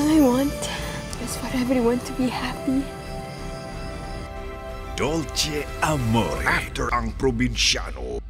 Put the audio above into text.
All I want is for everyone to be happy. Dolce Amore. After ang probinsyano,